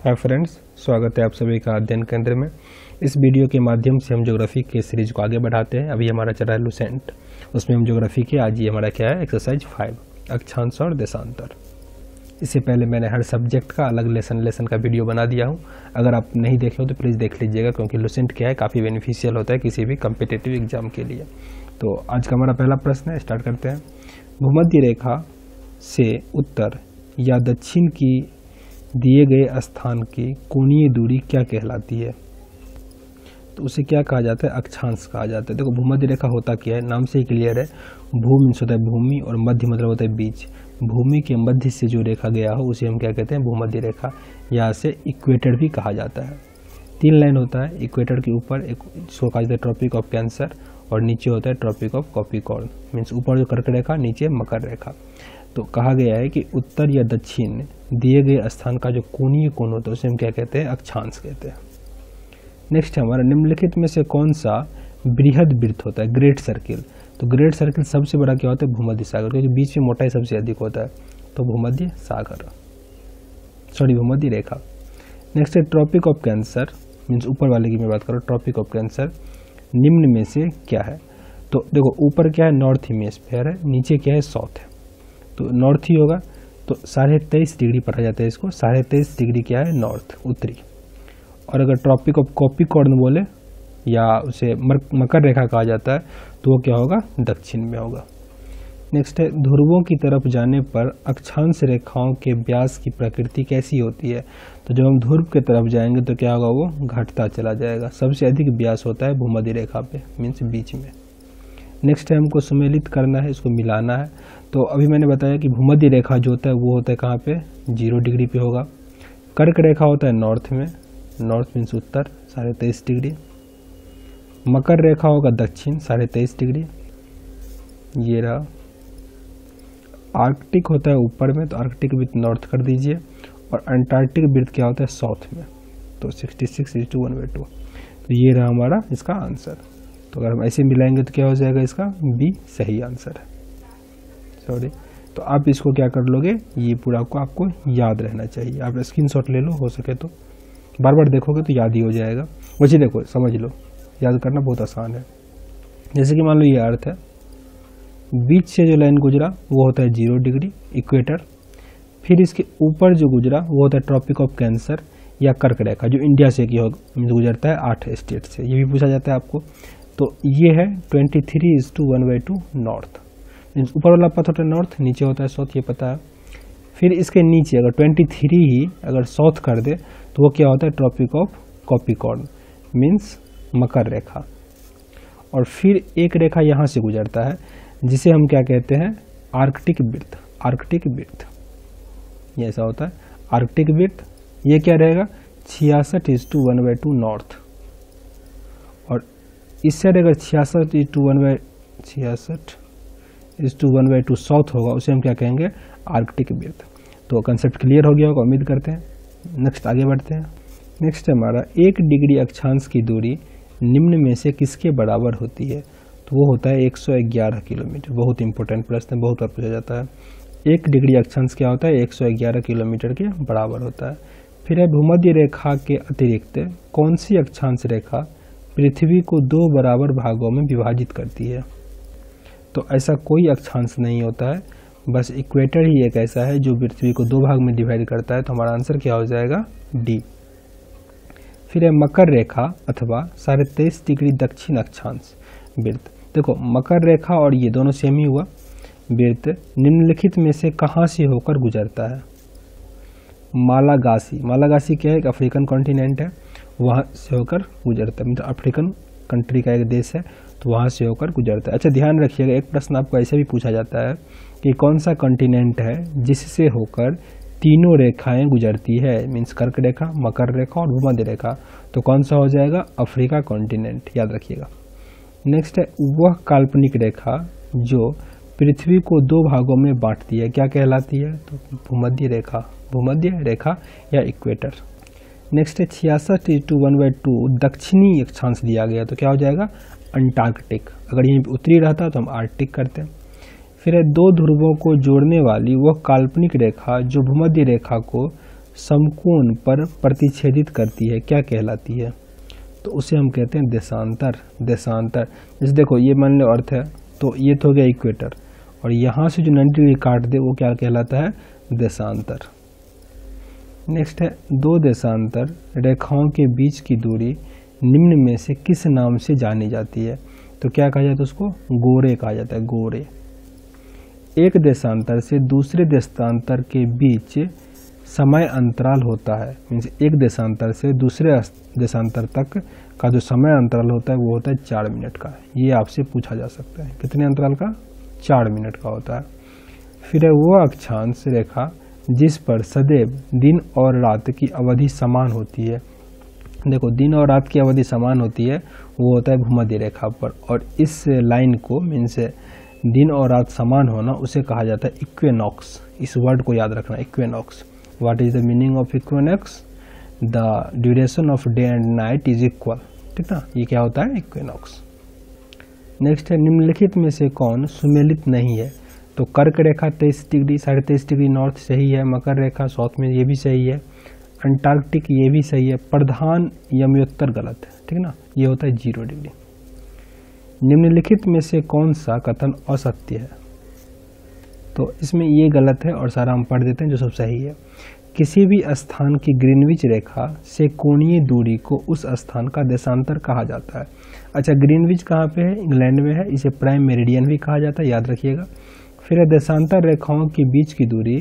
Hi friends स्वागत है आप सभी का अध्ययन केंद्र में। इस वीडियो के माध्यम से हम ज्योग्राफी के सीरीज़ को आगे बढ़ाते हैं। अभी हमारा चल रहा है लुसेंट उसमें हम ज्योग्राफी के, आज ये हमारा क्या है? एक्सरसाइज फाइव अक्षांश और देशांतर। इससे पहले मैंने हर सब्जेक्ट का अलग लेसन लेसन का वीडियो बना दिया हूँ। अगर आप नहीं देखे हो तो प्लीज़ देख लीजिएगा, क्योंकि लुसेंट क्या है, काफ़ी बेनिफिशियल होता है किसी भी कम्पिटेटिव एग्ज़ाम के लिए। तो आज का हमारा पहला प्रश्न है स्टार्ट करते हैं। भूमध्य रेखा से उत्तर या दक्षिण की दिए गए स्थान की कोणीय दूरी क्या कहलाती है? तो उसे क्या कहा जाता है? अक्षांश कहा जाता है। देखो, भूमध्य रेखा होता क्या है? नाम से ही क्लियर है। भू मीन्स होता है भूमि और मध्य मतलब होता है बीच। भूमि के मध्य से जो रेखा गया हो, उसे हम क्या कहते हैं? भूमध्य रेखा। यहाँ से इक्वेटर भी कहा जाता है। तीन लाइन होता है। इक्वेटर के ऊपर एक इसको कहा जाता है ट्रॉपिक ऑफ़ कैंसर और नीचे होता है ट्रॉपिक ऑफ़ कॉपीकॉर्न मीन्स ऊपर जो कर्क रेखा, नीचे मकर रेखा। तो कहा गया है कि उत्तर या दक्षिण दिए गए स्थान का जो कोणीय कोण होता है, उसे हम क्या कहते हैं? अक्षांश कहते हैं। नेक्स्ट हमारा निम्नलिखित में से कौन सा बृहद वृत्त होता है? ग्रेट सर्किल तो ग्रेट सर्किल सबसे बड़ा क्या होता है? भूमध्य सागर। क्योंकि बीच में मोटाई सबसे अधिक होता है तो भूमध्य सागर। सॉरी भूमध्य रेखा। नेक्स्ट है ट्रॉपिक ऑफ़ कैंसर मीन्स ऊपर वाले की मैं बात करूँ ट्रॉपिक ऑफ़ कैंसर निम्न में से क्या है? तो देखो, ऊपर क्या है? नॉर्थ हेमिस्फेयर है, नीचे क्या है? साउथ है। तो नॉर्थ ही होगा। तो साढ़े तेईस डिग्री पढ़ा जाता है इसको। साढ़े तेईस डिग्री क्या है? नॉर्थ उत्तरी। और अगर ट्रॉपिक ऑफ़ कॉपी कॉर्न बोले, या उसे मकर रेखा कहा जाता है तो वो क्या होगा? दक्षिण में होगा। नेक्स्ट है, ध्रुवों की तरफ़ जाने पर अक्षांश रेखाओं के व्यास की प्रकृति कैसी होती है? तो जब हम ध्रुव की तरफ़ जाएँगे तो क्या होगा वो? घटता चला जाएगा। सबसे अधिक व्यास होता है भूमध्य रेखा पे मीन्स बीच में। नेक्स्ट है हमको सम्मिलित करना है, इसको मिलाना है। तो अभी मैंने बताया कि भूमध्य रेखा जो होता है, वो होता है कहाँ पे? ज़ीरो डिग्री पे होगा। कर्क रेखा होता है नॉर्थ में। नॉर्थ मीन्स उत्तर, साढ़े तेईस डिग्री। मकर रेखा होगा दक्षिण, साढ़े तेईस डिग्री। ये रहा। आर्कटिक होता है ऊपर में तो आर्कटिक विथ नॉर्थ कर दीजिए। और अंटार्कटिक वृत्त क्या होता है? साउथ में। तो sixty six is two one by two. तो ये रहा हमारा इसका आंसर। तो अगर हम ऐसे मिलाएँगे तो क्या हो जाएगा इसका? बी सही आंसर है। सॉरी तो आप इसको क्या कर लोगे? ये पूरा को आपको याद रहना चाहिए। आप स्क्रीन शॉट ले लो, हो सके तो। बार बार देखोगे तो याद ही हो जाएगा। वैसे देखो, समझ लो। याद करना बहुत आसान है। जैसे कि मान लो ये अर्थ है। बीच से जो लाइन गुजरा, वो होता है ज़ीरो डिग्री, इक्वेटर। फिर इसके ऊपर जो गुजरा, वो होता है ट्रॉपिक ऑफ़ कैंसर या कर्क रेखा, जो इंडिया से की गुजरता है आठ स्टेट से। ये भी पूछा जाता है आपको। तो ये है twenty three is two one by two north means ऊपर वाला पथ होता है नॉर्थ नीचे होता है साउथ ये पता है। फिर इसके नीचे अगर ट्वेंटी थ्री ही अगर साउथ कर दे तो वो क्या होता है? ट्रॉपिक ऑफ़ कॉपीकॉर्न मीन्स मकर रेखा। और फिर एक रेखा यहाँ से गुजरता है, जिसे हम क्या कहते हैं? आर्कटिक वृत्त आर्कटिक वृत्त ये ऐसा होता है। आर्कटिक वृत्त ये क्या रहेगा? छियासठ is two one by two north इस साइड अगर छियासठ इज़ टू वन बाई छियासठ is two one by two south होगा, उसे हम क्या कहेंगे? आर्कटिक वृत्त तो कंसेप्ट क्लियर हो गया होगा, उम्मीद करते हैं। नेक्स्ट आगे बढ़ते हैं। नेक्स्ट हमारा, एक डिग्री अक्षांश की दूरी निम्न में से किसके बराबर होती है? तो वो होता है 111 किलोमीटर। बहुत इंपॉर्टेंट प्रश्न, बहुत बार पूछा जाता है। एक डिग्री अक्षांश क्या होता है? 111 किलोमीटर के बराबर होता है। फिर है भूमध्य रेखा के अतिरिक्त कौन सी अक्षांश रेखा पृथ्वी को दो बराबर भागों में विभाजित करती है। तो ऐसा कोई अक्षांश नहीं होता है। बस इक्वेटर ही एक ऐसा है जो पृथ्वी को दो भाग में डिवाइड करता है। तो हमारा आंसर क्या हो जाएगा? डी फिर है मकर रेखा अथवा साढ़े तेईस डिग्री दक्षिण अक्षांश वृत्त। देखो, मकर रेखा और ये दोनों सेम ही हुआ। वृत्त निम्नलिखित में से कहाँ से होकर गुजरता है? मालागासी। मालागासी क्या है? एक अफ्रीकन कॉन्टिनेंट है। वहाँ से होकर गुजरता है। मतलब अफ्रीकन कंट्री का एक देश है तो वहाँ से होकर गुजरता है। अच्छा ध्यान रखिएगा, एक प्रश्न आपको ऐसे भी पूछा जाता है कि कौन सा कॉन्टिनेंट है जिससे होकर तीनों रेखाएँ गुजरती है? मीन्स कर्क रेखा, मकर रेखा और भूमध्य रेखा। तो कौन सा हो जाएगा? अफ्रीका कॉन्टिनेंट याद रखिएगा। नेक्स्ट है, वह काल्पनिक रेखा जो पृथ्वी को दो भागों में बांटती है। क्या कहलाती है? तो भूमध्य रेखा भूमध्य रेखा या इक्वेटर नेक्स्ट है छियासठ टू वन बाई टू। दक्षिणी अक्षांश दिया गया तो क्या हो जाएगा? अंटार्कटिक अगर यहीं उत्तरी रहता तो हम आर्टिक करते। हैं फिर है दो ध्रुवों को जोड़ने वाली, वह काल्पनिक रेखा जो भूमध्य रेखा को समकोण पर प्रतिच्छेदित करती है, क्या कहलाती है? तो उसे हम कहते हैं देशांतर देशांतर। जैसे देखो, ये मान लो अर्थ है तो ये तो हो गया इक्वेटर। और यहाँ से जो नाइन्टी डिग्री काट दे, वो क्या कहलाता है? देशांतर। नेक्स्ट है दो देशांतर रेखाओं के बीच की दूरी निम्न में से किस नाम से जानी जाती है? तो क्या कहा जाता है उसको? गोरे कहा जाता है, गोरे। एक देशांतर से दूसरे देशांतर के बीच समय अंतराल होता है। मीन्स एक देशांतर से दूसरे देशांतर तक का जो समय अंतराल होता है, वो होता है चार मिनट का। ये आपसे पूछा जा सकता है। कितने अंतराल का? चार मिनट का होता है। फिर है वो अक्षांश रेखा जिस पर सदैव दिन और रात की अवधि समान होती है। देखो, दिन और रात की अवधि समान होती है, वो होता है भूमध्य रेखा पर। और इस लाइन को मीन्स दिन और रात समान होना, उसे कहा जाता है इक्वेनॉक्स इस वर्ड को याद रखना equinox what is the meaning of equinox the duration of day and night is equal ठीक ना? ये क्या होता है? इक्वेनॉक्स नेक्स्ट है, निम्नलिखित में से कौन सुमेलित नहीं है? तो कर्क रेखा तेईस डिग्री, साढ़े तेईस डिग्री नॉर्थ सही है, मकर रेखा साउथ में ये भी सही है, अंटार्कटिक ये भी सही है, प्रधान यमयोत्तर गलत है, ठीक ना? ये होता है ज़ीरो डिग्री। निम्नलिखित में से कौन सा कथन असत्य है? तो इसमें ये गलत है और सारा हम पढ़ देते हैं जो सब सही है। किसी भी स्थान की ग्रीनविच रेखा से कोणीय दूरी को उस स्थान का देशांतर कहा जाता है। अच्छा ग्रीनविच कहाँ पे है? इंग्लैंड में है, इसे प्राइम मेरिडियन भी कहा जाता है, याद रखिएगा। फिर देशांतर रेखाओं के बीच की दूरी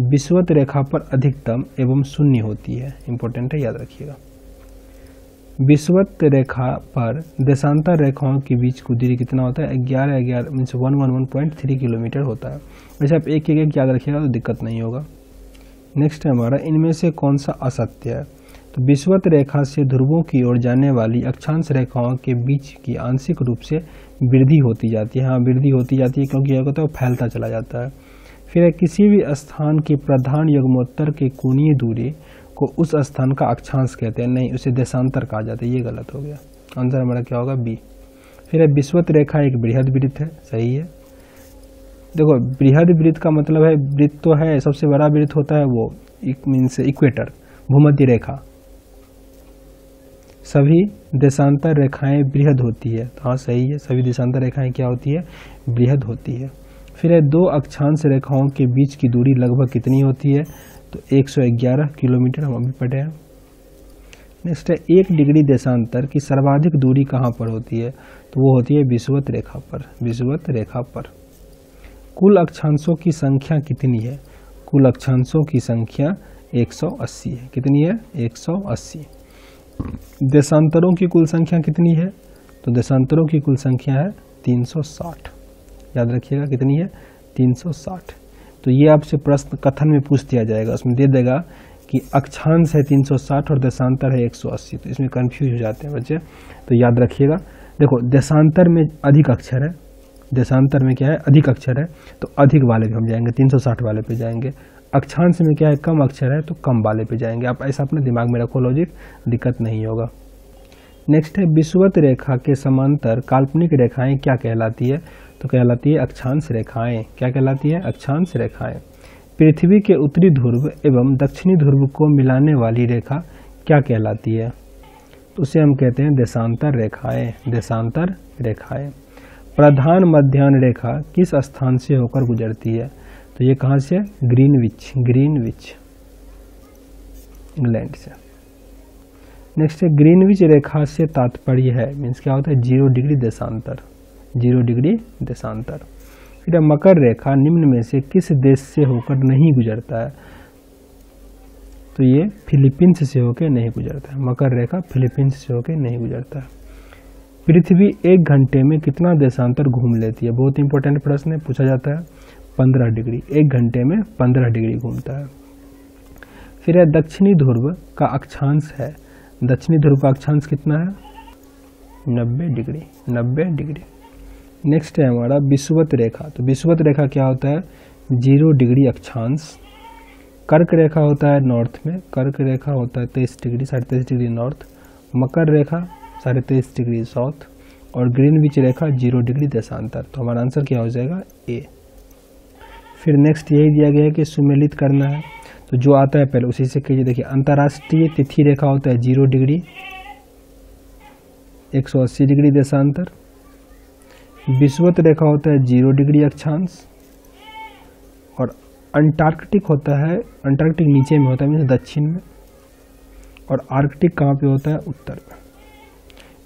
विश्वत रेखा पर अधिकतम एवं शून्य होती है। इंपॉर्टेंट है, याद रखिएगा। विश्वत रेखा पर देशांतर रेखाओं के बीच की दूरी कितना होता है? ग्यारह ग्यारह means one one one point three kilometre होता है। वैसे आप एक एक याद रखिएगा तो दिक्कत नहीं होगा। नेक्स्ट है हमारा, इनमें से कौन सा असत्य है? तो विश्वत रेखा से ध्रुवों की ओर जाने वाली अक्षांश रेखाओं के बीच की आंशिक रूप से वृद्धि होती जाती है। हाँ वृद्धि होती जाती है क्योंकि यह होता है फैलता चला जाता है। फिर किसी भी स्थान की प्रधान युग्मोत्तर के कोणीय दूरी को उस स्थान का अक्षांश कहते हैं, नहीं, उसे देशांतर कहा जाता है। ये गलत हो गया। आंसर हमारा क्या होगा? बी फिर विश्वत रेखा एक बृहद वृत्त है। सही है। देखो, बृहद वृत्त का मतलब है, वृत्त तो है, सबसे बड़ा वृत्त होता है वो मीन्स इक्वेटर भूमध्य रेखा। सभी देशांतर रेखाएँ बृहद होती है। तो हाँ सही है। सभी देशांतर रेखाएँ क्या होती है? बृहद होती है। फिर है, दो अक्षांश रेखाओं के बीच की दूरी लगभग कितनी होती है? तो 111 किलोमीटर हम अभी पढ़े हैं। नेक्स्ट है, एक डिग्री देशांतर की सर्वाधिक दूरी कहाँ पर होती है? तो वो होती है विश्वत रेखा पर। विश्वत रेखा पर। कुल अक्षांशों की संख्या कितनी है? कुल अक्षांशों की संख्या 180 है। कितनी है? 180 देशांतरों की कुल संख्या कितनी है? तो देशांतरों की कुल संख्या है 360 याद रखिएगा, कितनी है? 360 तो ये आपसे प्रश्न कथन में पूछ दिया जाएगा। उसमें दे देगा कि अक्षांश है 360 और देशांतर है 180 तो इसमें कन्फ्यूज़ हो जाते हैं बच्चे। तो याद रखिएगा। देखो, देशांतर में अधिक अक्षर है। देशांतर में क्या है? अधिक अक्षर है। तो अधिक वाले पे हम जाएँगे 360 वाले पे जाएँगे। अक्षांश में क्या है? कम अक्षर है तो कम वाले पे जाएँगे। आप ऐसा अपने दिमाग में रखो लॉजिक दिक्कत नहीं होगा। नेक्स्ट है विश्वत रेखा के समांतर काल्पनिक रेखाएँ क्या कहलाती है? तो कहलाती है अक्षांश रेखाएँ। क्या कहलाती है? अक्षांश रेखाएँ। पृथ्वी के उत्तरी ध्रुव एवं दक्षिणी ध्रुव को मिलाने वाली रेखा क्या कहलाती है? उसे हम कहते हैं देशांतर रेखाएँ देशांतर रेखाएँ। प्रधान मध्यान्ह रेखा किस स्थान से होकर गुजरती है? तो ये कहाँ से? Greenwich Greenwich England से। नेक्स्ट है ग्रीनविच रेखा से तात्पर्य है। मीन्स क्या होता है? ज़ीरो डिग्री देशांतर। ज़ीरो डिग्री देशांतर। फिर मकर रेखा निम्न में से किस देश से होकर नहीं गुजरता है? तो ये फिलीपींस से होकर नहीं गुजरता है। मकर रेखा फिलीपींस से होकर नहीं गुजरता है। पृथ्वी एक घंटे में कितना देशांतर घूम लेती है? बहुत इंपॉर्टेंट प्रश्न है, पूछा जाता है। पंद्रह डिग्री, एक घंटे में पंद्रह डिग्री घूमता है। फिर है दक्षिणी ध्रुव का अक्षांश है। दक्षिणी ध्रुव का अक्षांश कितना है? नब्बे डिग्री नब्बे डिग्री। नेक्स्ट है हमारा विश्वत रेखा। तो विश्वत रेखा क्या होता है? ज़ीरो डिग्री अक्षांश। कर्क रेखा होता है नॉर्थ में, कर्क रेखा होता है तेईस डिग्री, साढ़े तेईस डिग्री नॉर्थ। मकर रेखा, साढ़े तेईस डिग्री साउथ। और ग्रीन विच रेखा, ज़ीरो डिग्री देशांतर। तो हमारा आंसर क्या हो जाएगा? ए। फिर नेक्स्ट यही दिया गया है कि सुमेलित करना है। तो जो आता है पहले उसी से कीजिए। देखिए, अंतर्राष्ट्रीय तिथि रेखा होता है ज़ीरो डिग्री 180 डिग्री देशांतर। विश्वत रेखा होता है ज़ीरो डिग्री अक्षांश। और अंटार्कटिक होता है, अंटार्कटिक नीचे में होता है, मीन्स दक्षिण में। और आर्कटिक कहाँ पे होता है? उत्तर में।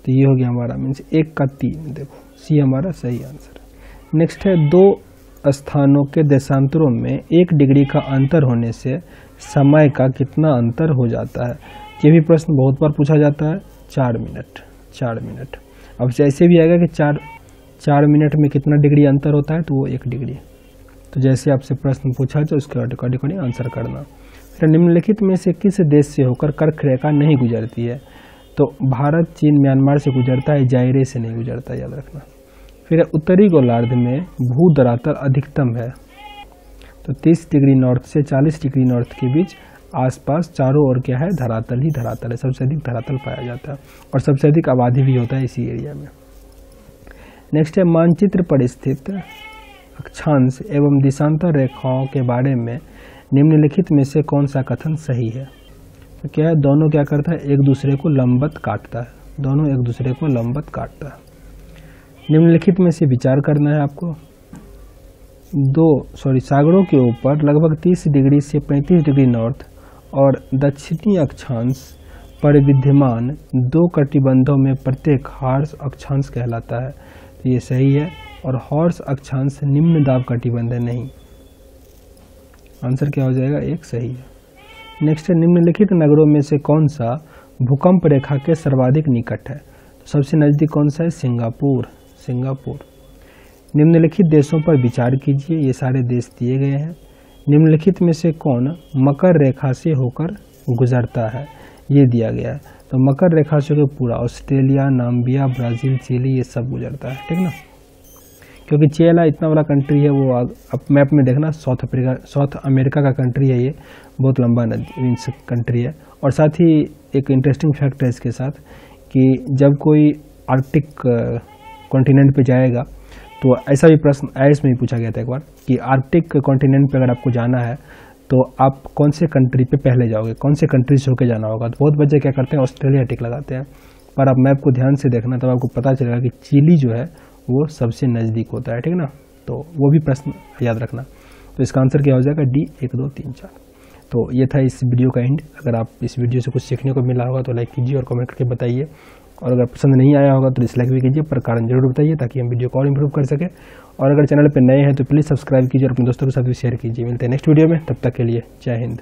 तो ये हो गया हमारा, मीन्स एक का तीन। देखो, सी हमारा सही आंसर है। नेक्स्ट है दो स्थानों के देशांतरों में एक डिग्री का अंतर होने से समय का कितना अंतर हो जाता है? ये भी प्रश्न बहुत बार पूछा जाता है। चार मिनट चार मिनट। अब जैसे भी आएगा कि चार चार मिनट में कितना डिग्री अंतर होता है तो वो एक डिग्री। तो जैसे आपसे प्रश्न पूछा जाए, उसके अकॉर्डिंग आंसर करना। फिर निम्नलिखित में से किस देश से होकर कर्क रेखा नहीं गुजरती है? तो भारत, चीन, म्यांमार से गुजरता है, जायरे से नहीं गुजरता, याद रखना। फिर उत्तरी गोलार्ध में भू धरातल अधिकतम है। तो 30 डिग्री नॉर्थ से 40 डिग्री नॉर्थ के बीच आसपास चारों ओर क्या है? धरातल ही धरातल है। सबसे अधिक धरातल पाया जाता है और सबसे अधिक आबादी भी होता है इसी एरिया में। नेक्स्ट है मानचित्र पर स्थित अक्षांश एवं दिशांतर रेखाओं के बारे में निम्नलिखित में से कौन सा कथन सही है? तो क्या है? दोनों क्या करता है? एक दूसरे को लंबत काटता है। दोनों एक दूसरे को लंबत काटता है। निम्नलिखित में से विचार करना है आपको। दो सॉरी सागरों के ऊपर लगभग 30 डिग्री से 35 डिग्री नॉर्थ और दक्षिणी अक्षांश पर विद्यमान दो कटिबंधों में प्रत्येक हार्स अक्षांश कहलाता है। तो ये सही है और हॉर्स अक्षांश निम्न दाब कटिबंध है, नहीं। आंसर क्या हो जाएगा? एक, सही है। नेक्स्ट, निम्नलिखित नगरों में से कौन सा भूकंप रेखा के सर्वाधिक निकट है? तो सबसे नज़दीक कौन सा है? सिंगापुर। सिंगापुर। निम्नलिखित देशों पर विचार कीजिए, ये सारे देश दिए गए हैं। निम्नलिखित में से कौन मकर रेखा से होकर गुजरता है? ये दिया गया है। तो मकर रेखा से होकर पूरा ऑस्ट्रेलिया, नाम्बिया, ब्राज़ील, चिली, ये सब गुजरता है, ठीक ना? क्योंकि चेला इतना बड़ा कंट्री है, वो अब मैप में देखना साउथ अफ्रीका साउथ अमेरिका का कंट्री है ये। बहुत लंबा नदी कंट्री है। और साथ ही एक इंटरेस्टिंग फैक्ट है इसके साथ, कि जब कोई आर्कटिक कॉन्टिनेंट पे जाएगा। तो ऐसा भी प्रश्न आयस में भी पूछा गया था एक बार कि आर्कटिक कॉन्टिनेंट पे अगर आपको जाना है तो आप कौन से कंट्री पे पहले जाओगे? कौन से कंट्री से होकर जाना होगा? तो बहुत बच्चे क्या करते हैं ऑस्ट्रेलिया टिक लगाते हैं। पर आप मैप को ध्यान से देखना, तब तो आपको पता चलेगा कि चिली जो है, वो सबसे नज़दीक होता है, ठीक ना? तो वो भी प्रश्न याद रखना। तो इसका आंसर क्या हो जाएगा? डी एक, दो, तीन, चार। तो ये था इस वीडियो का एंड अगर आप इस वीडियो से कुछ सीखने को मिला होगा तो लाइक कीजिए और कमेंट करके बताइए। और अगर पसंद नहीं आया होगा तो डिसलाइक भी कीजिए पर कारण ज़रूर बताइए ताकि हम वीडियो को और इम्प्रूव कर सके। और अगर चैनल पर नए हैं तो प्लीज़ सब्सक्राइब कीजिए और अपने दोस्तों के साथ भी शेयर कीजिए। मिलते हैं नेक्स्ट वीडियो में, तब तक के लिए जय हिंद।